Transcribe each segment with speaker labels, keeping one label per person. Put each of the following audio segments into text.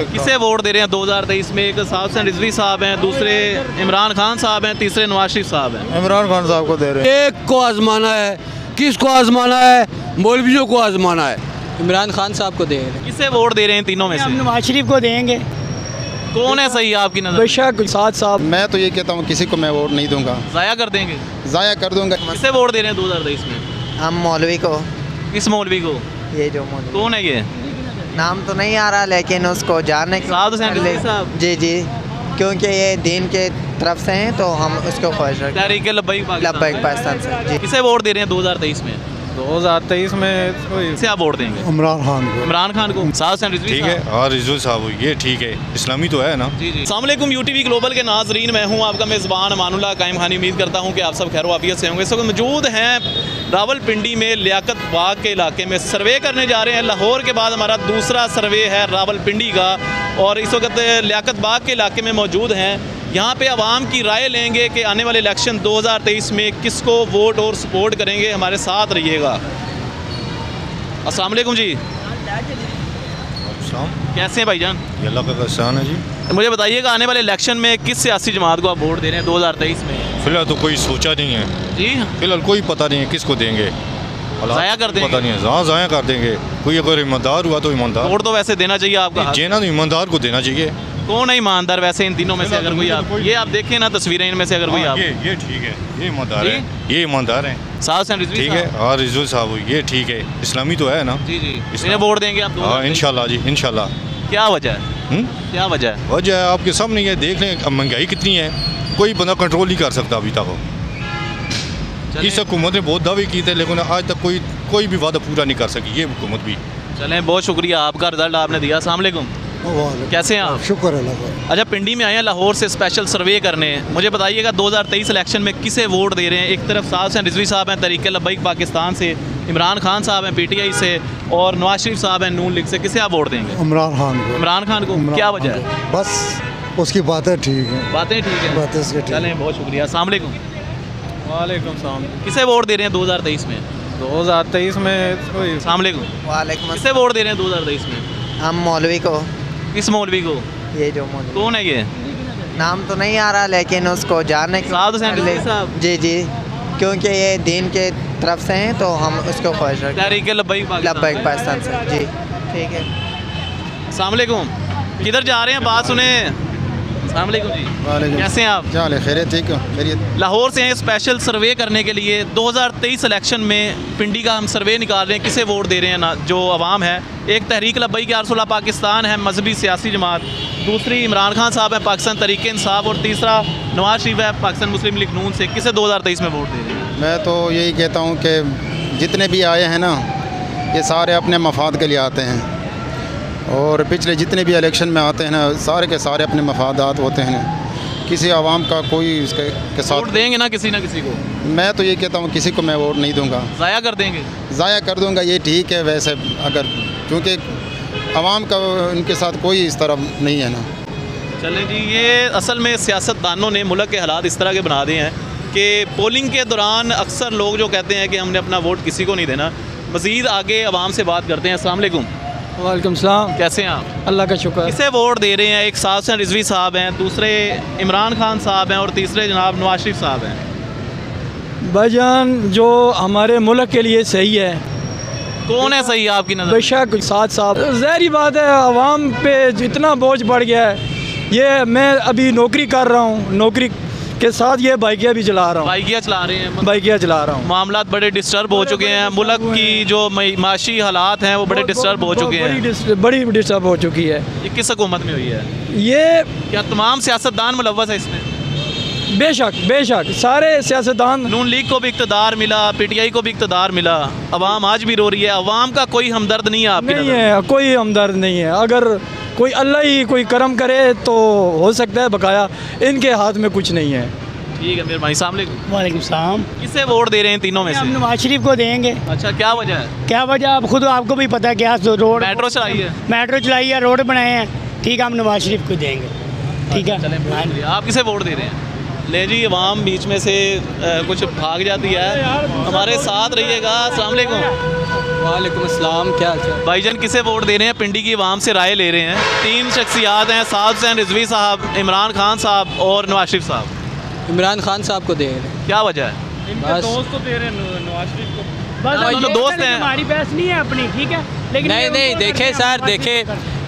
Speaker 1: किसे वोट दे रहे हैं? 2023 में एक साहब रिजवी साहब हैं दूसरे इमरान खान साहब हैं तीसरे नवाज़ शरीफ साहब हैं।
Speaker 2: इमरान खान साहब को दे रहे हैं।
Speaker 3: एक को आजमाना है किस को आजमाना है? मौलवियों को आजमाना है।
Speaker 4: इमरान खान साहब को दे रहे हैं।
Speaker 1: किसे वोट दे रहे हैं तीनों में से?
Speaker 5: नवाज़ शरीफ को देंगे।
Speaker 1: कौन है सही आपकी नज़र?
Speaker 5: बेशक साथ साहब।
Speaker 2: मैं तो ये कहता हूँ किसी को मैं वोट नहीं दूँगा।
Speaker 1: जाया कर देंगे?
Speaker 2: ज़ाया कर दूँगा।
Speaker 1: किसे वोट दे रहे हैं 2023 में?
Speaker 6: हम मौलवी को।
Speaker 1: किस मौलवी को?
Speaker 6: ये जो मौलवी।
Speaker 1: कौन है ये?
Speaker 6: नाम तो नहीं आ रहा लेकिन उसको जानने के
Speaker 1: साहब।
Speaker 6: जी जी। क्योंकि ये दीन के तरफ़ से हैं तो हम उसको ख्वाहिश रखते
Speaker 1: तहरीक लब्बैक पाकिस्तान।
Speaker 6: से। जी।
Speaker 1: किसे वोट दे रहे हैं 2023 में?
Speaker 2: 2023 में
Speaker 1: किसे आप वोट देंगे?
Speaker 2: इमरान खान को।
Speaker 1: इमरान खान को। साहब हुसैन रिजवी
Speaker 7: ठीक है। हाँ रिजू साहब ये ठीक है इस्लामी तो है ना?
Speaker 1: जी जी। अल्लाम यू टी ग्लोबल के नाजरीन मैं हूँ आपका मेज़बान अमानुल्ला कायम खानी। उम्मीद करता हूँ कि आप सब खैर वाफियत से होंगे। इस वक्त मौजूद हैं रावलपिंडी में लियाकत बाग के इलाके में सर्वे करने जा रहे हैं। लाहौर के बाद हमारा दूसरा सर्वे है रावलपिंडी का और इस वक्त लियाकत बाग के इलाके में मौजूद हैं। यहाँ पे आवाम की राय लेंगे कि आने वाले इलेक्शन 2023 में किसको वोट और सपोर्ट करेंगे। हमारे साथ रहिएगा। अस्सलाम वालेकुम जी। कैसे हैं भाईजान?
Speaker 7: ये अल्लाह का एहसान है जी।
Speaker 1: मुझे बताइएगा आने वाले इलेक्शन में किस सियासी जमात को आप वोट दे रहे हैं 2023 में?
Speaker 7: फ़िलहाल तो कोई सोचा नहीं है।
Speaker 1: जी?
Speaker 7: फ़िलहाल कोई पता नहीं है किसको देंगे।
Speaker 1: ज़ाया कर देंगे?
Speaker 7: पता नहीं है। हाँ ज़ाया कर देंगे। कोई अगर ईमानदार हुआ तो ईमानदार।
Speaker 1: वोट तो वैसे देना चाहिए आपका।
Speaker 7: जेना तो ईमानदार को देना चाहिए।
Speaker 1: कौन है ईमानदार वैसे इन तीनों में से अगर कोई आप ये आप देखें ना तस्वीरें इनमें से अगर कोई
Speaker 7: हाँ,
Speaker 1: आप
Speaker 7: ये ठीक है। ये ईमानदार है। ये ईमानदार है।
Speaker 1: रिजवी
Speaker 7: ठीक है। हाँ रिजू साहब ये ठीक है। इस्लामी तो है ना?
Speaker 1: जी जी। इन्हें वोट देंगे आप
Speaker 7: हाँ
Speaker 1: 2023?
Speaker 7: इनशाला जी इनशाला
Speaker 1: क्या वजह है?
Speaker 7: हम्म?
Speaker 1: क्या वजह है?
Speaker 7: वजह है आपके सामने ये देख लें महँगाई कितनी है। कोई बंदा कंट्रोल नहीं कर सकता अभी तक। इस हुकूमत ने बहुत दावे किए थे लेकिन आज तक कोई कोई भी वादा पूरा नहीं कर सकी ये हुकूमत भी।
Speaker 1: चलें बहुत शुक्रिया आपका रिज़ल्ट आपने दिया। अस्सलाम कैसे हैं आप?
Speaker 2: शुक्र का।
Speaker 1: अच्छा पिंडी में आए हैं लाहौर से स्पेशल सर्वे करने। मुझे बताइएगा 2023 इलेक्शन में किसे वोट दे रहे हैं? एक तरफ़ साहब हुसैन रिजवी साहब हैं तरीके लब्बैक पाकिस्तान से इमरान खान साहब हैं पीटीआई से और नवाज़ शरीफ साहब हैं नून लीग से। किसे आप वोट देंगे?
Speaker 2: इमरान खान को।
Speaker 1: इमरान खान को। क्या वजह है?
Speaker 2: बस। उसकी बातें ठीक हैं।
Speaker 1: बातें ठीक है।
Speaker 2: बातें उसकी ठीक
Speaker 1: चलें बहुत शुक्रिया। अस्सलाम वालेकुम।
Speaker 2: वालेकुम सलाम।
Speaker 1: किसे वोट दे रहे हैं 2023 में?
Speaker 2: 2023 में कोई
Speaker 1: अस्सलाम वालेकुम।
Speaker 6: वालेकुम
Speaker 1: किसे वोट दे रहे हैं 2023 में?
Speaker 6: हम मौलवी को।
Speaker 1: किस मौलवी को?
Speaker 6: ये जो मौलवी।
Speaker 1: कौन है ये?
Speaker 6: नाम तो नहीं आ रहा लेकिन उसको जानने के
Speaker 1: साहब।
Speaker 6: जी जी। क्योंकि ये दीन के तरफ़ से हैं तो हम उसको ख्वाहिश रखते
Speaker 1: तहरीक लब्बैक
Speaker 6: लब्बैक
Speaker 1: पाकिस्तान
Speaker 6: से। जी ठीक है।
Speaker 1: अस्सलाम वालेकुम। किधर जा रहे हैं? बात सुने। जी। कैसे हैं आप?
Speaker 2: क्या है खैरियत ठीक हो?
Speaker 1: लाहौर से हैं स्पेशल सर्वे करने के लिए। 2023 इलेक्शन में पिंडी का हम सर्वे निकाल रहे हैं किसे वोट दे रहे हैं ना? जो आवाम है। एक तहरीक लब्बई के आरसोला पाकिस्तान है मजहबी सियासी जमात। दूसरी इमरान खान साहब है पाकिस्तान तरीके इंसाफ। और तीसरा नवाज़ शरीफ है पाकिस्तान मुस्लिम लीग नून से। किसे 2023 में वोट दे रहे हैं?
Speaker 2: मैं तो यही कहता हूँ कि जितने भी आए हैं ना ये सारे अपने मफाद के लिए आते हैं। और पिछले जितने भी इलेक्शन में आते हैं ना सारे के सारे अपने मफादात होते हैं। किसी आवाम का कोई इसके के
Speaker 1: वोट
Speaker 2: साथ
Speaker 1: देंगे ना किसी ना किसी को?
Speaker 2: मैं तो ये कहता हूँ किसी को मैं वोट नहीं दूँगा।
Speaker 1: ज़ाया कर देंगे?
Speaker 2: ज़ाया कर दूँगा ये ठीक है वैसे अगर क्योंकि आवाम का इनके साथ कोई इस तरह नहीं है ना।
Speaker 1: चलें जी ये असल में सियासतदानों ने मुल्क के हालात इस तरह के बना दिए हैं कि पोलिंग के दौरान अक्सर लोग जो कहते हैं कि हमने अपना वोट किसी को नहीं देना। मज़ीद आगे आवाम से बात करते हैं अस्सलाम वालेकुम
Speaker 5: सलाम।
Speaker 1: कैसे हैं आप?
Speaker 5: अल्लाह का शुक्र।
Speaker 1: किसे वोट दे रहे हैं एक साहब रिजवी साहब हैं दूसरे इमरान खान साहब हैं और तीसरे जनाब नवाज़ शरीफ साहब हैं।
Speaker 5: भाईजान जो हमारे मुल्क के लिए सही है।
Speaker 1: कौन है सही आपकी नज़र
Speaker 5: बेशक साथ साहब। जहरी बात है आवाम पे जितना बोझ बढ़ गया है ये मैं अभी नौकरी कर रहा हूँ नौकरी के साथ ये बाइकियाँ भी चला रहा हूँ।
Speaker 1: बाइकियाँ चला रहे हैं
Speaker 5: बाइकियाँ चला रहा हूँ।
Speaker 1: मामला बड़े डिस्टर्ब हो चुके हैं मुल्क की जो माशी हालात हैं वो बड़े डिस्टर्ब हो चुके हैं।
Speaker 5: बड़ी डिस्टर्ब हो चुकी है।
Speaker 1: ये किस हुकूमत में हुई है?
Speaker 5: ये
Speaker 1: क्या तमाम सियासतदान मुलवस है इसमें?
Speaker 5: बेशक बेशक सारे सियासतदान
Speaker 1: नून लीग को भी इकतदार मिला पीटीआई को भी इकतदार मिला। अवाम आज भी रो रही है अवाम का कोई हमदर्द नहीं है आपकी
Speaker 5: नहीं है कोई हमदर्द नहीं है। अगर कोई अल्लाह ही कोई करम करे तो हो सकता है बकाया। इनके हाथ में कुछ नहीं है।
Speaker 1: ठीक है मेहरबानी सामने
Speaker 5: वालेकुम। सलाम।
Speaker 1: किसे वोट दे रहे हैं तीनों में
Speaker 5: हम
Speaker 1: से?
Speaker 5: नवाज़ शरीफ को देंगे।
Speaker 1: अच्छा क्या वजह है?
Speaker 5: क्या वजह? आप खुद आपको भी पता है क्या रोड
Speaker 1: मेट्रो चलाई है।
Speaker 5: मेट्रो चलाई है रोड बनाए हैं। ठीक है हम नवाज़ शरीफ को देंगे। ठीक है?
Speaker 1: शुक्रिया। आप किसे वोट दे रहे हैं? ले जी अवाम बीच में से कुछ भाग जाती है। हमारे साथ रहिएगा। अस्सलाम वालेकुम
Speaker 4: अस्सलाम क्या हाल
Speaker 1: भाईजान किसे वोट दे रहे हैं? पिंडी की आवाम से राय ले रहे हैं। तीन शख्सियात हैं साद हुसैन रिजवी साहब इमरान खान साहब और नवाज़ शरीफ साहब।
Speaker 4: इमरान खान साहब को दे रहे हैं।
Speaker 1: क्या वजह है?
Speaker 4: बस।
Speaker 1: दोस्त
Speaker 8: ये
Speaker 1: दोस्त हैं।
Speaker 8: हमारी बहस नहीं है अपनी ठीक है? लेकिन
Speaker 4: नहीं नहीं देखे सर देखे।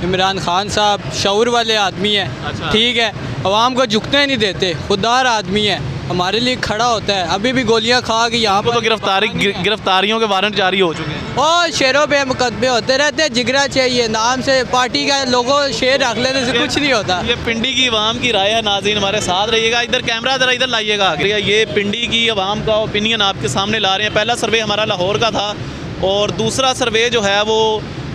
Speaker 4: इमरान खान साहब शऊर वाले आदमी हैं
Speaker 1: अच्छा।
Speaker 4: ठीक है? आवाम को झुकने नहीं देते खुददार आदमी है। हमारे लिए खड़ा होता है। अभी भी गोलियाँ खा के यहाँ पर
Speaker 1: तो गिरफ्तारी गिरफ्तारियों के वारंट जारी हो चुके हैं।
Speaker 4: और शेरों पे मुकदमे होते रहते हैं जिगरा चाहिए नाम से पार्टी का लोगों शेर रख लेने से कुछ नहीं होता।
Speaker 1: ये पिंडी की आवाम की राय है नाजीन हमारे साथ रहिएगा। इधर कैमरा जरा इधर लाइएगा ये पिंडी की आवाम का ओपिनियन आपके सामने ला रहे हैं। पहला सर्वे हमारा लाहौर का था और दूसरा सर्वे जो है वो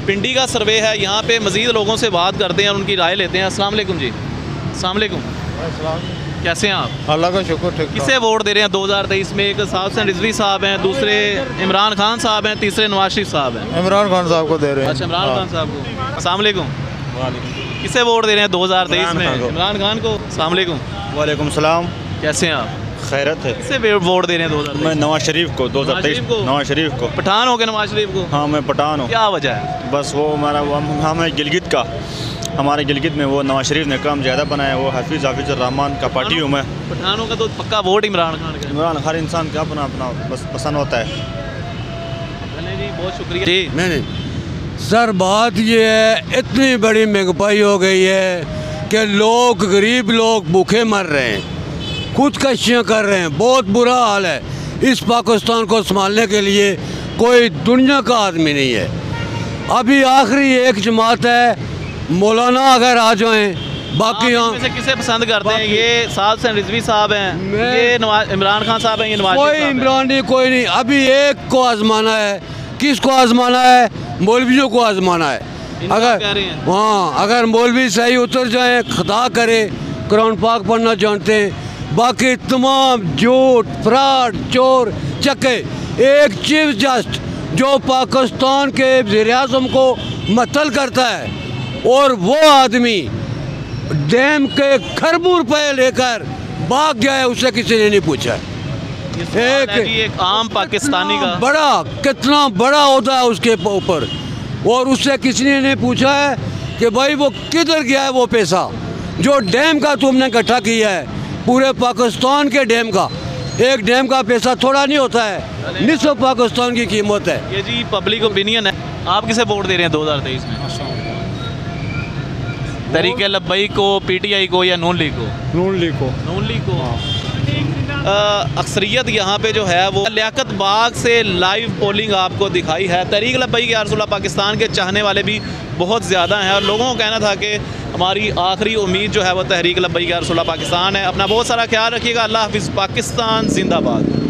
Speaker 1: पिंडी का सर्वे है। यहाँ पे मज़ीद लोगों से बात करते हैं और उनकी राय लेते हैं। अस्सलाम वालेकुम जी। अस्सलाम वालेकुम। कैसे हैं आप?
Speaker 2: अल्लाह का शुक्र ठीक
Speaker 1: किसे वोट दे रहे हैं 2023 में? एक साहब हुसैन रिजवी साहब हैं दूसरे इमरान खान साहब हैं तीसरे नवाज़ शरीफ साहब हैं।
Speaker 2: इमरान खान साहब को दे रहे हैं।
Speaker 1: अच्छा इमरान खान साहब को। अस्सलाम वालेकुम। किसे वोट दे रहे हैं 2023 में? इमरान खान को। अस्सलाम वालेकुम
Speaker 9: वालेकुम सलाम।
Speaker 1: कैसे हैं आप?
Speaker 9: खैरत है।
Speaker 1: किसे वोट दे रहे हैं 2023
Speaker 9: मैं नवाज़ शरीफ को दो
Speaker 1: हज़ार तेईस को?
Speaker 9: नवाज़ शरीफ को।
Speaker 1: पठान हो गए नवाज़ शरीफ को?
Speaker 9: हाँ मैं पठान हूँ।
Speaker 1: क्या वजह है?
Speaker 9: बस वो हमारा हम हमें गिलगित का। हमारे गिलगित में वो नवाज़ शरीफ ने काम ज़्यादा बनाया वो हफीज़ हाफिज़ रहमान का पार्टी हूँ मैं।
Speaker 1: पठानों का तो पक्का वोट इमरान खान का
Speaker 9: इमरान हर इंसान का अपना अपना बस पसंद होता है।
Speaker 1: जी बहुत शुक्रिया। जी।
Speaker 3: नहीं नहीं। सर बात ये है इतनी बड़ी महँगाई हो गई है कि लोग गरीब लोग भूखे मर रहे हैं खुदकशियाँ कर रहे हैं। बहुत बुरा हाल है। इस पाकिस्तान को संभालने के लिए कोई दुनिया का आदमी नहीं है। अभी आखिरी एक जमात है मौलाना अगर आ जाएँ बाकी यहाँ
Speaker 1: से किसे पसंद करते हैं? ये साद हुसैन रिजवी साहब हैं। ये इमरान खान साहब हैं ये नवाज़
Speaker 3: कोई
Speaker 1: साहब हैं।
Speaker 3: इमरान नहीं कोई नहीं। अभी एक को आजमाना है। किस को आजमाना है? मौलवियों को आजमाना है। अगर
Speaker 1: हैं।
Speaker 3: हाँ अगर मौलवी सही उतर जाए खता करे कुरान पाक पढ़ना जानते हैं। बाकी तमाम झूठ फ्रॉड चोर चक्के एक चीफ जस्ट जो पाकिस्तान के वज़ीर को मतल करता है। और वो आदमी डैम के खरबों रुपए लेकर भाग गया है उससे किसी ने नहीं पूछा।
Speaker 1: है जी एक आम पाकिस्तानी का
Speaker 3: कितना बड़ा कितना बड़ा होता है उसके ऊपर? और उससे किसी ने नहीं पूछा है कि भाई वो किधर गया है वो पैसा? जो डैम का तुमने इकट्ठा किया है पूरे पाकिस्तान के डैम का। एक डैम का पैसा थोड़ा नहीं होता है निसफ पाकिस्तान की कीमत है।
Speaker 1: ये जी पब्लिक ओपिनियन है। आप किसे वोट दे रहे हैं 2023 में? तरीके लब्बई को पीटीआई को या नून लीग को?
Speaker 9: नून लीग को।
Speaker 1: नून लीग को अ, अक्सरियत यहाँ पे जो है वो लियाकत बाग से लाइव पोलिंग आपको दिखाई है। तरीक लब्बई के अरसुल्ला पाकिस्तान के चाहने वाले भी बहुत ज़्यादा हैं और लोगों का कहना था कि हमारी आखिरी उम्मीद जो है वो तहरीक लब्बई के अरसुल्ला पाकिस्तान है। अपना बहुत सारा ख्याल रखिएगा। अल्लाह हाफिज़ पाकिस्तान जिंदाबाद।